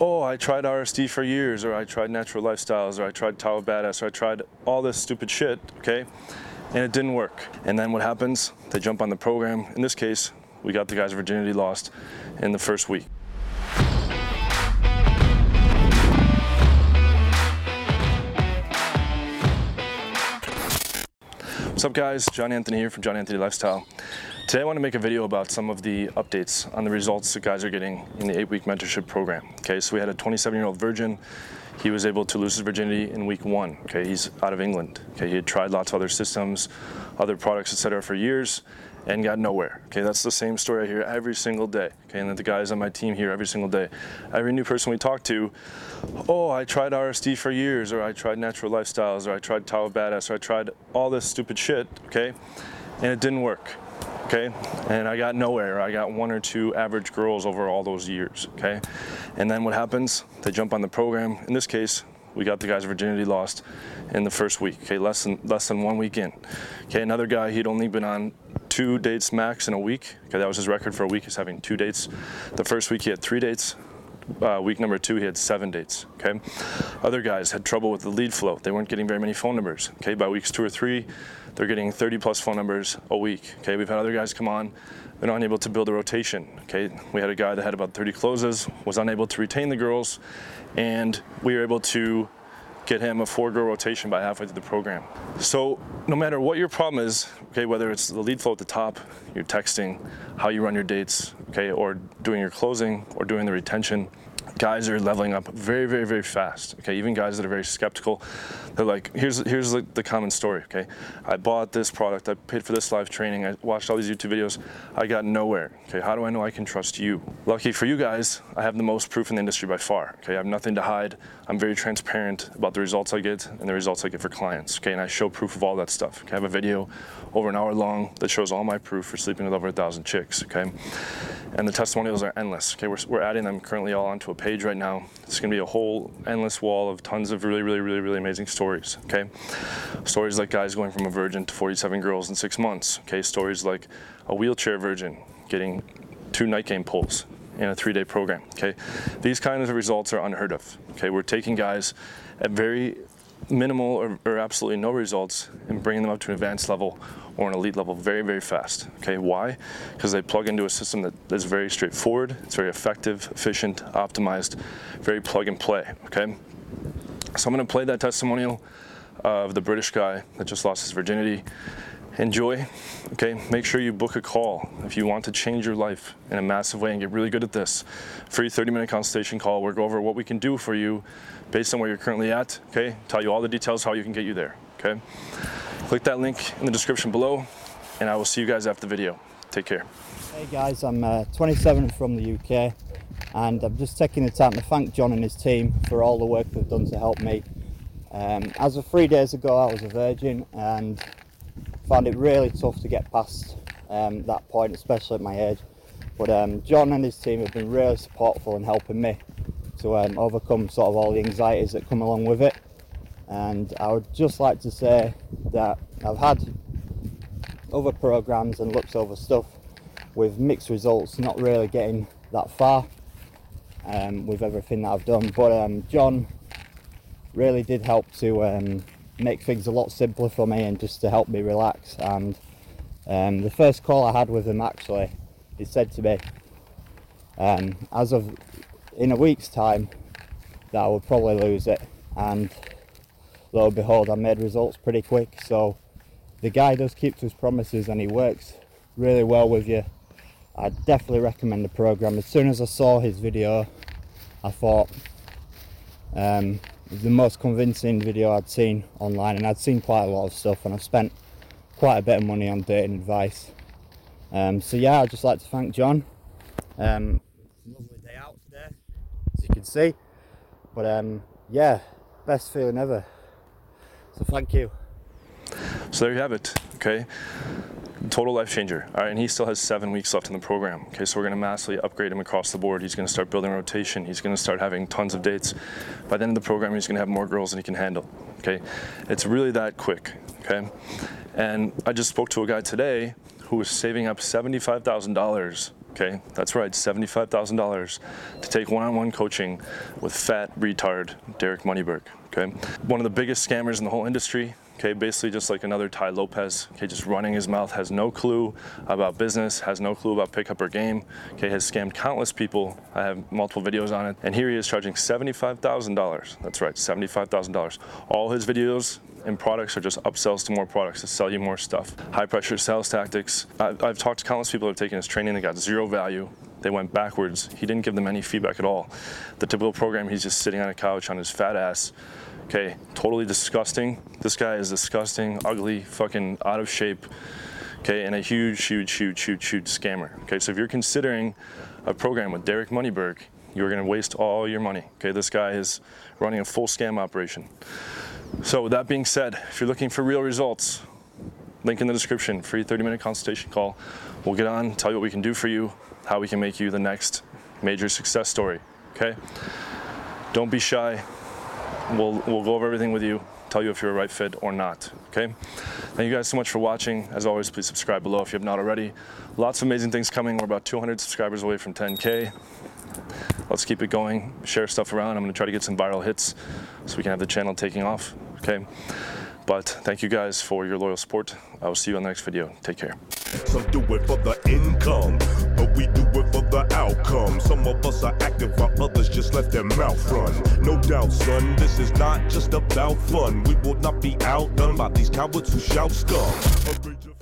oh, I tried RSD for years, or I tried natural lifestyles, or I tried Tao Badass, or I tried all this stupid shit, okay? And it didn't work. And then what happens? They jump on the program. In this case, we got the guy's virginity lost in the first week. What's up guys? John Anthony here from John Anthony Lifestyle. Today I want to make a video about some of the updates on the results that guys are getting in the eight week mentorship program. Okay, so we had a 27 year old virgin. He was able to lose his virginity in week one. Okay, he's out of England. Okay, he had tried lots of other systems, other products, etc. for years and got nowhere. Okay, that's the same story I hear every single day. Okay, and that the guys on my team hear every single day. Every new person we talk to, oh, I tried RSD for years, or I tried natural lifestyles, or I tried Tao Badass, or I tried all this stupid shit, okay, and it didn't work. Okay, and I got nowhere. I got one or two average girls over all those years. Okay, and then what happens? They jump on the program. In this case, we got the guy's virginity lost in the first week. Okay, less than less than one week in. Okay, another guy he'd only been on two dates max in a week. Okay, that was his record for a week. He's having two dates. The first week he had three dates. Uh, week number two, he had seven dates. Okay, other guys had trouble with the lead flow. They weren't getting very many phone numbers. Okay, by weeks two or three, they're getting 30 plus phone numbers a week. Okay, we've had other guys come on, they're not able to build a rotation. Okay, we had a guy that had about 30 closes, was unable to retain the girls, and we were able to get him a four girl rotation by halfway through the program. So no matter what your problem is, okay, whether it's the lead flow at the top, your texting, how you run your dates, okay, or doing your closing or doing the retention, guys are leveling up very, very, very fast. Okay, even guys that are very skeptical, they're like, here's here's the, the, common story. Okay, I bought this product, I paid for this live training, I watched all these YouTube videos, I got nowhere. Okay, how do I know I can trust you? Lucky for you guys, I have the most proof in the industry by far. Okay, I have nothing to hide. I'm very transparent about the results I get and the results I get for clients. Okay, and I show proof of all that stuff. Okay, I have a video over an hour long that shows all my proof for sleeping with over a thousand chicks. Okay, and the testimonials are endless. Okay, we're, we're adding them currently all onto a page right now. It's going to be a whole endless wall of tons of really, really, really, really amazing stories. Okay, stories like guys going from a virgin to 47 girls in six months. Okay, stories like a wheelchair virgin getting two night game pulls in a three-day program. Okay, these kinds of results are unheard of. Okay, we're taking guys at very minimal or, or, absolutely no results and bringing them up to an advanced level or an elite level very, very fast. Okay, why? Because they plug into a system that is very straightforward, it's very effective, efficient, optimized, very plug and play. Okay, so I'm going to play that testimonial of the British guy that just lost his virginity. Enjoy. Okay, make sure you book a call if you want to change your life in a massive way and get really good at this. Free 30 minute consultation call. We'll go over what we can do for you based on where you're currently at. Okay, tell you all the details how you can get you there. Okay, click that link in the description below, and I will see you guys after the video. Take care. Hey guys, I'm uh, 27 from the UK, and I'm just taking the time to thank John and his team for all the work they've done to help me. Um, as of three days ago, I was a virgin and found it really tough to get past um, that point, especially at my age. But um, John and his team have been really supportful in helping me to um, overcome sort of all the anxieties that come along with it. And I would just like to say that I've had other programs and looked over stuff with mixed results, not really getting that far um, with everything that I've done. But um, John really did help to um, make things a lot simpler for me and just to help me relax. And um, the first call I had with him actually, he said to me, um, as of in a week's time, that I would probably lose it. And lo and behold, I made results pretty quick. So the guy does keep to his promises and he works really well with you. I definitely recommend the program. As soon as I saw his video, I thought um, the most convincing video I'd seen online, and I'd seen quite a lot of stuff, and I've spent quite a bit of money on dating advice. Um, so yeah, I'd just like to thank John. Um, lovely day out today, as you can see. But um, yeah, best feeling ever. So thank you. So there you have it. Okay total life changer. All right, and he still has seven weeks left in the program. Okay, so we're going to massively upgrade him across the board. He's going to start building rotation. He's going to start having tons of dates. By the end of the program, he's going to have more girls than he can handle. Okay, it's really that quick. Okay, and I just spoke to a guy today who was saving up seventy-five thousand dollars Okay, that's right, $75,000 to take one on one coaching with fat retard Derek Moneyberg. Okay, one of the biggest scammers in the whole industry. Okay, basically just like another Tai Lopez. Okay, just running his mouth, has no clue about business, has no clue about pickup or game. Okay, has scammed countless people. I have multiple videos on it. And here he is charging $75,000. That's right, $75,000. All his videos and products are just upsells to more products to sell you more stuff. High pressure sales tactics. I've, I've talked to countless people that have taken his training, they got zero value. They went backwards. He didn't give them any feedback at all. The typical program, he's just sitting on a couch on his fat ass. Okay, totally disgusting. This guy is disgusting, ugly, fucking out of shape. Okay, and a huge, huge, huge, huge, huge scammer. Okay, so if you're considering a program with Derek Moneyberg, you're gonna waste all your money. Okay, this guy is running a full scam operation. So with that being said, if you're looking for real results, link in the description, free 30 minute consultation call. We'll get on, tell you what we can do for you, how we can make you the next major success story, okay? Don't be shy. We'll, we'll go over everything with you, tell you if you're a right fit or not, okay? Thank you guys so much for watching. As always, please subscribe below if you have not already. Lots of amazing things coming. We're about 200 subscribers away from 10K. Let's keep it going, share stuff around. I'm gonna try to get some viral hits so we can have the channel taking off, okay? But thank you guys for your loyal support. I will see you on the next video. Take care. Some do it for the income, but we do it for the outcome. Some of us are active while others just their mouth run. No doubt, son, this is not just about fun. We will not be outdone by these cowards who shout scum.